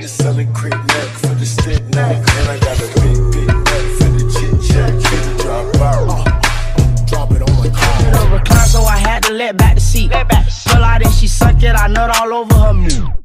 Just selling crib neck for the stick neck. And I got a big, big neck for the chit chat. Kid to drop out. Uh, drop it on my car. Recline, so I had to let back the seat. Pull out and she suck it. I nut all over her mule.